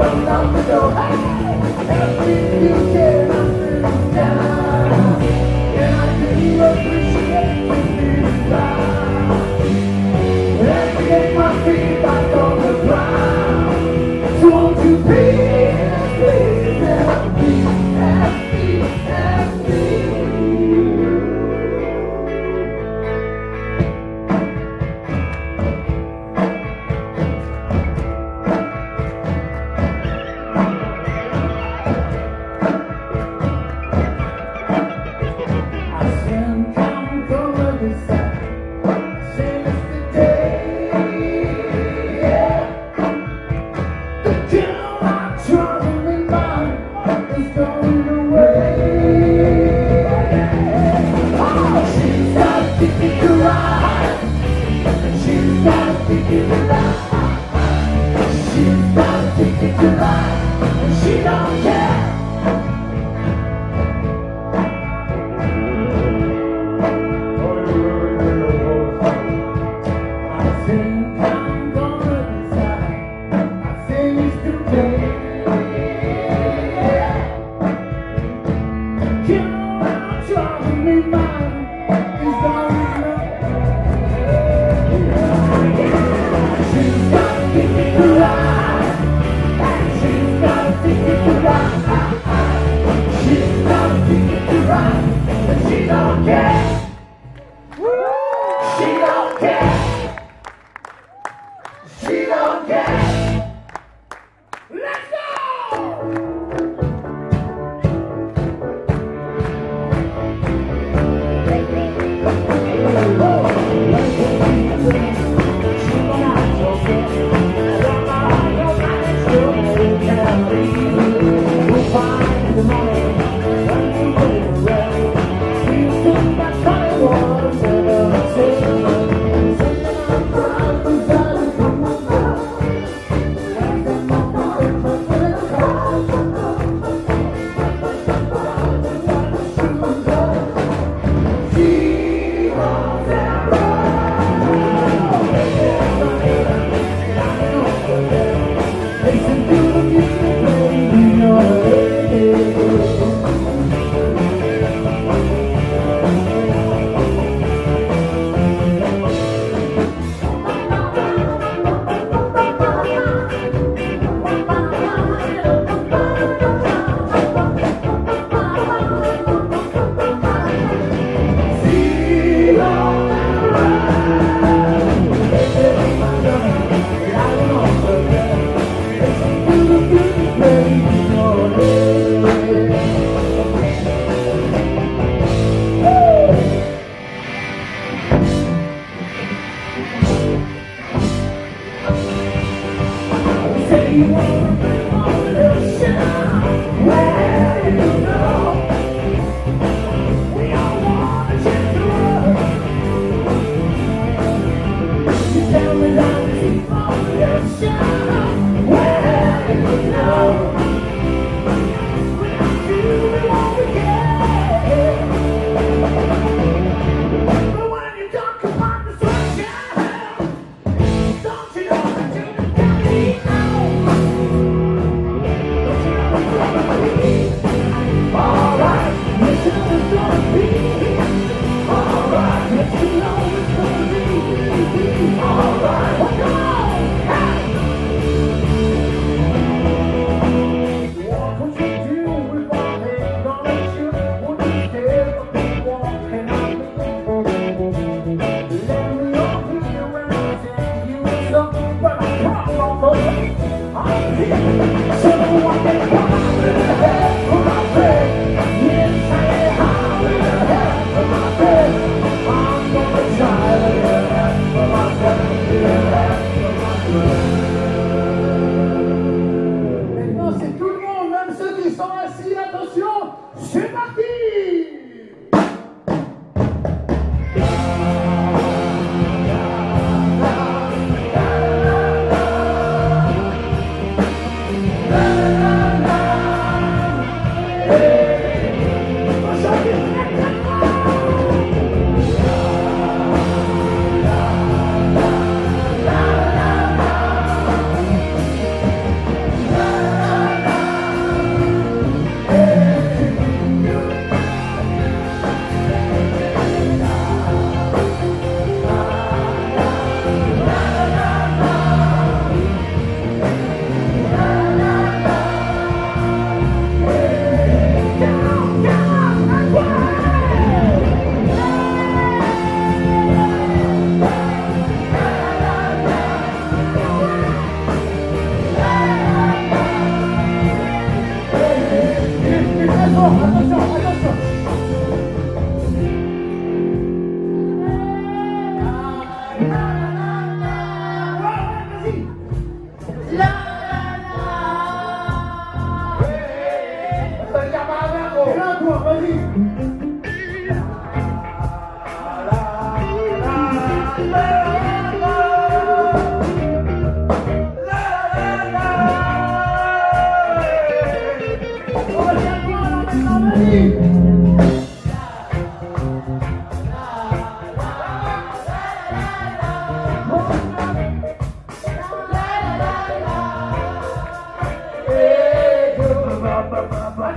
from out the door. You care. She don't care.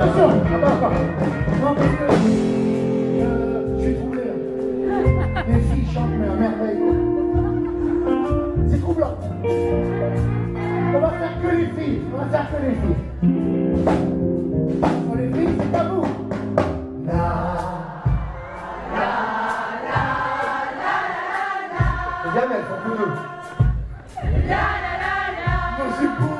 Attention je suis troublé. Mes filles chantent, mais à merveille. C'est troublant. On va faire que les filles. On va faire que les filles. Pour les filles, c'est pas vous. La la la la